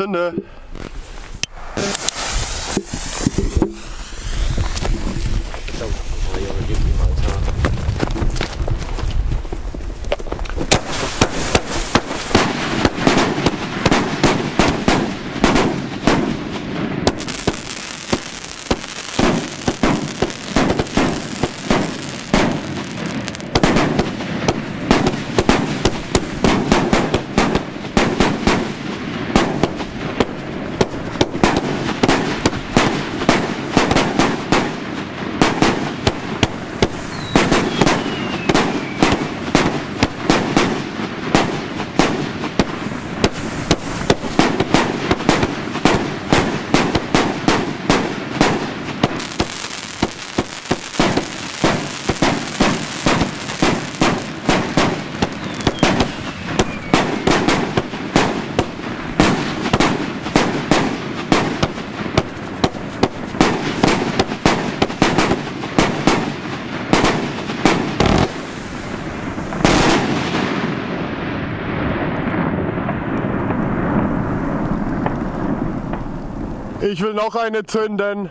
Sinne. Ich will noch eine zünden.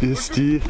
Ist die